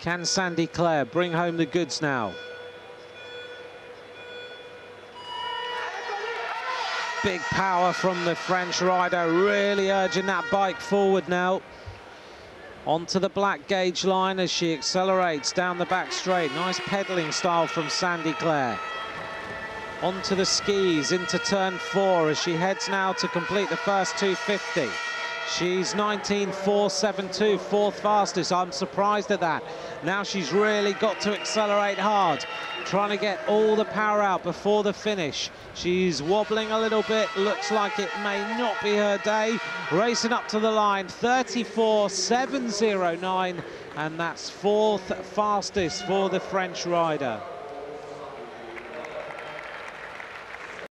Can Sandie Clair bring home the goods now? Big power from the French rider, really urging that bike forward now. Onto the black gauge line as she accelerates down the back straight. Nice pedaling style from Sandie Clair. Onto the skis into turn four as she heads now to complete the first 250. She's 19.472, fourth fastest. I'm surprised at that. Now she's really got to accelerate hard, trying to get all the power out before the finish. She's wobbling a little bit, looks like it may not be her day. Racing up to the line, 34.709, and that's fourth fastest for the French rider.